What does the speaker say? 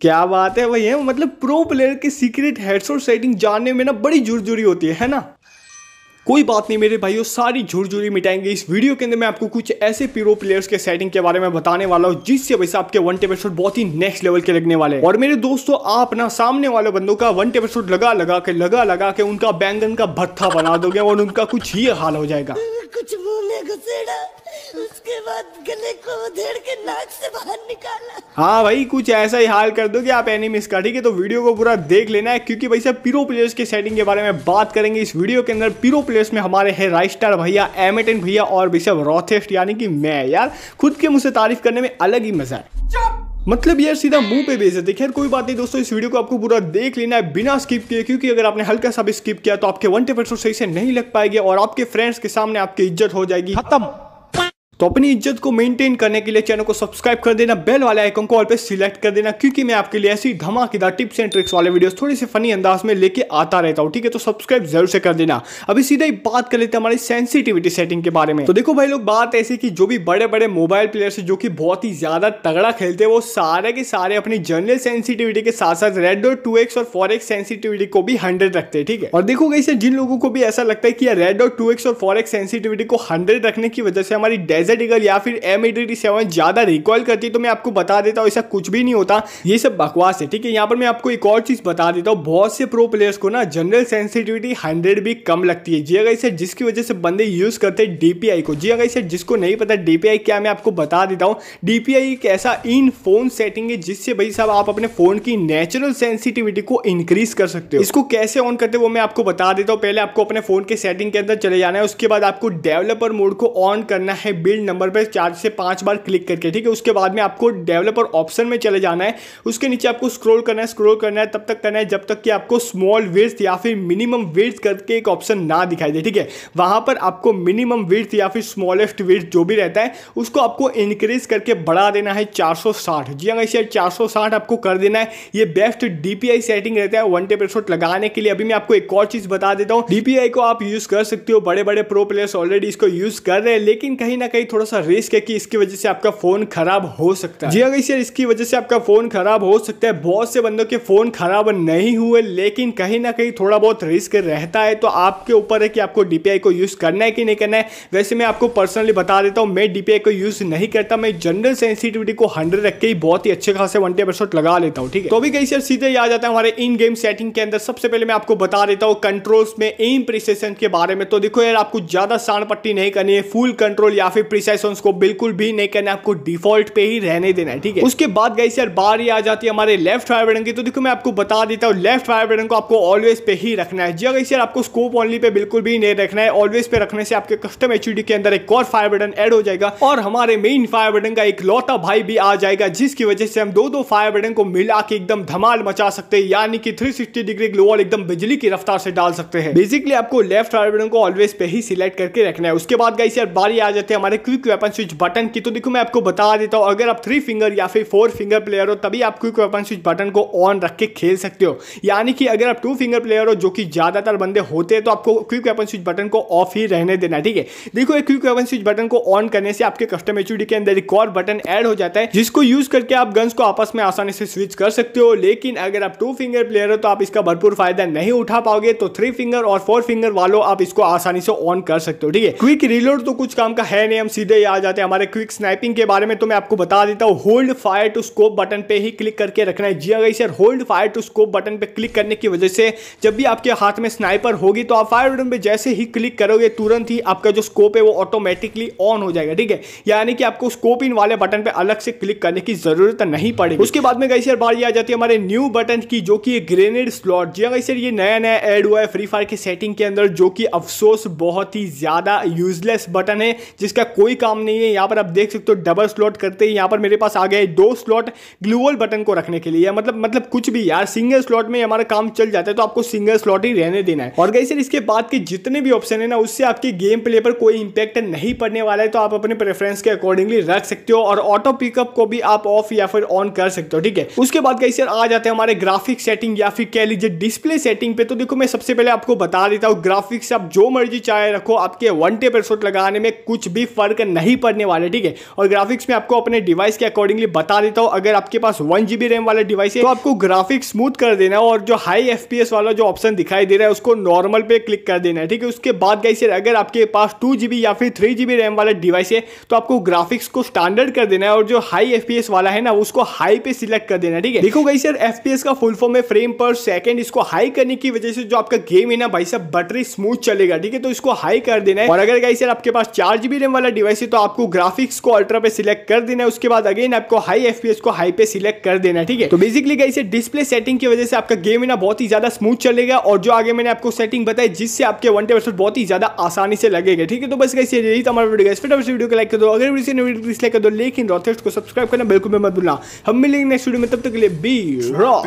क्या बात है भैया? मतलब प्रो प्लेयर के सीक्रेट हेडशॉट सेटिंग जानने में ना बड़ी जुरजुरी होती है, है ना? कोई बात नहीं मेरे भाइयों सारी झुरझुरी मिटाएँगे। इस वीडियो के अंदर मैं आपको कुछ ऐसे प्रो प्लेयर्स के सेटिंग के बारे में बताने वाला हूँ जिससे वैसे आपके वन टेप शॉट बहुत ही नेक्स्ट लेवल के लगने वाले और मेरे दोस्तों आप ना सामने वाले बंदों का वन टेप शॉट लगा लगा के लगा लगा के उनका बैंगन का भत्था बना दोगे और उनका कुछ ही हाल हो जाएगा। कुछ उसके बाद गले को उधेड़ के नाक से बाहर निकाला। हाँ भाई कुछ ऐसा ही हाल कर दो कि आप एनिमिस का ठीक है? तो वीडियो को पूरा देख लेना है क्योंकि भाई सब पीरो प्लेयर्स के सेटिंग के बारे में बात करेंगे। इस वीडियो के अंदर पीरो प्लेयर्स में हमारे है राइस्टार भैया एमेटन भैया और भाई सब रॉथेस्ट यानी कि मैं यार खुद के मुझसे तारीफ़ करने में अलग ही मज़ा है। मतलब यार सीधा मुँह पे बेच देते खैर कोई बात नहीं दोस्तों इस वीडियो को आपको पूरा देख लेना है बिना स्किप किए क्योंकि अगर आपने हल्का सा भी स्किप किया तो आपके वन टेप सही से नहीं लग पाएगी और आपके फ्रेंड्स के सामने आपकी इज़्ज़त हो जाएगी। खत्म! तो अपनी इज़्ज़त को मेंटेन करने के लिए चैनल को सब्सक्राइब कर देना बेल वाले आइकन को ऑल पे सिलेक्ट कर देना, क्योंकि मैं आपके लिए ऐसी धमाकेदार टिप्स एंड ट्रिक्स वाले वीडियोस थोड़ी से फनी अंदाज में लेके आता रहता हूँ, ठीक है? तो सब्सक्राइब ज़रूर से कर देना। अभी सीधा ही बात कर लेते हैं हमारी सेंसिटिविटी सेटिंग के बारे में। तो देखो भाई लोग, बात ऐसी की जो भी बड़े बड़े मोबाइल प्लेयर्स जो की बहुत ही ज़्यादा तगड़ा खेलते हैं, वो सारे के सारे अपनी जनरल सेंसिटिविटी के साथ साथ रेड डॉट टू और फोर सेंसिटिविटी को भी हंड्रेड रखते हैं, ठीक है? और देखो गई जिन लोगों को भी ऐसा लगता है कि रेड डॉट टू और फोर सेंसिटिविटी को हंड्रेड रखने की वजह से हमारी डेजर्ट ईगल या फिर एम एटी सेवन ज़्यादा रिकॉयल करती है तो मैं आपको बता देता हूँ, ऐसा कुछ भी नहीं होता। ये सब बकवास है, ठीक है? यहाँ पर मैं आपको एक और चीज़ बता देता हूँ। बहुत से प्रो प्लेयर्स को ना जनरल सेंसिटिविटी हंड्रेड भी कम लगती है। जी, अगर इसे जिसकी वजह से बंदे यूज़ करते हैं डीपीआई को, जी, अगर इसे जिसको नहीं पता डीपीआई क्या मैं आपको बता देता हूँ। डीपीआई एक ऐसा इन फ़ोन सेटिंग है, जिससे भाई साहब आप अपने फ़ोन की नेचुरल सेंसिटिविटी को इंक्रीज कर सकते हो। इसको कैसे ऑन करते वो मैं आपको बता देता हूँ। पहले आपको अपने फ़ोन के सेटिंग के अंदर चले जाना है, उसके बाद आपको डेवलपर मोड को ऑन करना है बिल्ड नंबर पर चार से पाँच बार क्लिक करके, ठीक है? उसके बाद में आपको डेवलपर ऑप्शन में चले जाना है। उसके नीचे आपको स्क्रॉल करना है स्क्रॉल करना है, तब तक करना है, जब तक कि आपको स्मॉल विर्थ या फिर मिनिमम विर्थ करके एक ऑप्शन ना दिखाई दे, ठीक है? वहाँ पर आपको मिनिमम विर्थ या फिर स्मॉलेस्ट विर्थ जो भी रहता है, उसको आपको इंक्रीज करके बढ़ा देना है 460 जी हाँ इसे 460 आपको कर देना है। ये बेस्ट डीपीआई सेटिंग रहता है वन टेप लगाने के लिए। अभी मैं आपको एक और चीज़ बता देता हूँ। डीपीआई को आप यूज़ कर सकते हो। बड़े बड़े प्रो प्लेयर्स ऑलरेडी इसको यूज़ कर रहे हैं, लेकिन कहीं ना कहीं थोड़ा सा रिस्क है कि इसकी वजह से आपका फ़ोन खराब हो सकता है। जी अगर इसे इसकी वजह से आपका फ़ोन खराब हो सकता है। बहुत से बंदों के फ़ोन खराब नहीं हुए, लेकिन कहीं ना कहीं थोड़ा बहुत रिस्क रहता है। तो आपके ऊपर है कि आपको डीपीआई को यूज़ करना है कि नहीं करना है। वैसे मैं आपको पर्सनली बता देता हूँ, मैं डीपीआई को यूज़ नहीं करता। मैं जनरल सेंसिटिविटी को हंड्रेड रख के ही बहुत ही अच्छे खासे वन टेप लगा लेता हूँ, ठीक है? तो अभी कहीं से सीधे आ जाता है हमारे इन गेम सेटिंग के अंदर। सबसे पहले मैं आपको बता देता हूँ कंट्रोल्स में एम प्रिसेशन के बारे में। तो देखो यार, आपको ज़्यादा सांड पट्टी नहीं करनी है फुल कंट्रोल या फिर प्रिसेशन को बिल्कुल भी नहीं करना, आपको डिफ़ॉल्ट पे ही रहने देना है, ठीक है? उसके बाद गई सर बारी आ जाती है हमारे लेफ़्ट फायर बटन की। तो देखो, मैं आपको बता देता हूँ लेफ़्ट फायर बटन को आपको ऑलवेज पे ही रखना है। जी अगर सर आपको स्कोप ऑनली पे बिल्कुल भी नहीं रखना है। ऑलवेज पे रखने से आपके कस्टम एच के अंदर एक और फायर बटन एड हो जाएगा और हमारे मेन फायर बटन का एक लौटा भाई भी आ जाएगा, जिसकी वजह से हम दो दो फायर बटन को मिला के एकदम धमाल मचा सकते हैं। यानी कि 360 डिग्री ग्लोअल एकदम बिजली की रफ्तार से डाल सकते हैं। बेसिकली आपको लेफ़्ट फायर बटन को ऑलवेज पे ही सिलेक्ट करके रखना है। उसके बाद गई सर बारी आ जाते हैं हमारे क्विक वेपन स्विच बटन की तो देखो मैं आपको बता देता हूँ, अगर आप थ्री फिंगर या फिर फोर फिंगर प्लेयर हो, तभी आप क्विक वेपन स्विच बटन को ऑन रख के खेल सकते हो। यानी कि अगर आप टू फिंगर प्लेयर हो, जो कि ज़्यादातर बंदे होते हैं तो आपको क्विक वेपन स्विच बटन को ऑफ़ ही रहने देना ठीक है? देखो एक क्विक वेपन स्विच बटन को ऑन करने से आपके कस्टम एच के अंदर एक और बटन ऐड हो जाता है, जिसको यूज़ करके आप गन्स को आपस में आसानी से स्विच कर सकते हो। लेकिन अगर आप टू फिंगर प्लेयर हो तो आप इसका भरपूर फ़ायदा नहीं उठा पाओगे तो थ्री फिंगर और फोर फिंगर वालों आप इसको आसानी से ऑन कर सकते हो, ठीक है? क्विक रिलोड तो कुछ काम का है नहीं, हम सीधे आ जाते हैं। हमारे क्विक स्नाइपिंग के बारे में तो मैं आपको बता देता हूँ। Hold fire to scope button पे ही क्लिक करके रखना है। जी अगर sir hold fire to scope button पे क्लिक करने की वजह से जब भी आपके हाथ में स्नाइपर होगी तो आप फायर बटन पे जैसे ही क्लिक करोगे, तुरंत ही आपका जो स्कोप है वो ऑटोमेटिकली ऑन हो जाएगा, ठीक है? यानी कि आपको स्कोप इन वाले बटन पर अलग से क्लिक करने की ज़रूरत नहीं पड़ेगी। उसके बाद में गई सर बारी आ जाती है हमारे न्यू बटन की, जो कि ग्रेनेड स्लॉट जी अगर सर ये नया नया एड हुआ है फ्री फायर की सेटिंग के अंदर, जो कि अफसोस बहुत ही ज़्यादा यूजलेस बटन है, जिसका कोई काम नहीं है। यहाँ पर आप देख सकते हो डबल स्लॉट करते ही यहाँ पर मेरे पास आ है दो स्लॉट ग्लूअल बटन को रखने के लिए। मतलब मतलब कुछ भी यार सिंगल स्लॉट में हमारा काम चल जाता है तो आपको सिंगल स्लॉट ही रहने देना है। और गई इसके बाद के जितने भी ऑप्शन है ना, उससे आपके गेम प्ले पर कोई इंपैक्ट नहीं पड़ने वाला है तो आप अपने प्रेफरेंस के अकॉर्डिंगली रख सकते हो और ऑटो पिकअप को भी आप ऑफ़ या फिर ऑन कर सकते हो, ठीक है? उसके बाद कई सर आ जाते हैं हमारे ग्राफिक सेटिंग या फिर कह लीजिए डिस्प्ले सेटिंग पे। तो देखो, मैं सबसे पहले आपको बता देता हूँ ग्राफिक्स आप जो मर्ज़ी चाहे रखो, आपके वन टेप शॉट लगाने में कुछ भी फ़र्क फ़र्क नहीं पड़ने वाला, ठीक है? और ग्राफिक्स में आपको अपने डिवाइस के अकॉर्डिंगली बता देता हूँ, अगर आपके पास वन जीबी रैम वाला डिवाइस है तो आपको ग्राफिक्स स्मूथ कर देना है और जो हाई एफपीएस वाला जो ऑप्शन दिखाई दे रहा है, उसको नॉर्मल पे क्लिक कर देना है, ठीक है? उसके बाद गाइस अगर आपके पास टू या फिर थ्री जीबी रैम वाला डिवाइस है तो आपको ग्राफिक्स को स्टैंडर्ड कर देना है और जो हाई एफपीएस वाला है ना, उसको हाई पे सिलेक्ट कर देना ठीक है? देखो गाइस यार एफ़ का फुल फॉर्म है फ्रेम पर सेकंड इसको हाई करने की वजह से जो आपका गेम है ना, भाई साहब बटरी स्मूथ चलेगा, ठीक है? तो इसको हाई कर देना है। और अगर गाइस सर आपके पास चार जीबी रैम वाला डिवाइस है तो आपको ग्राफिक्स को अल्ट्रा पे सिलेक्ट कर देना है उसके बाद अगेन आपको हाई एफ़ को हाई पे सिलेक्ट कर देना है ठीक है? तो बेसिकली गाइस डिस्प्ले सेटिंग की वजह से आपका गेम है ना बहुत ही ज़्यादा स्मूथ चलेगा और जो आगे मैंने आपको सेटिंग बताई जिससे आपके वन टे बहुत ही ज़्यादा आसानी से लगेगा ठीक है? तो बस गाइस यही था हमारा वीडियो फिर वीडियो को लाइक कर दो। अगर वीडियो डिसलाइक कर दो। लेकिन रॉथेस्ट को सब्सक्राइब करना बिल्कुल मत भूलना। हम मिलेंगे नेक्स्ट वीडियो में। तब तक के लिए बी रॉ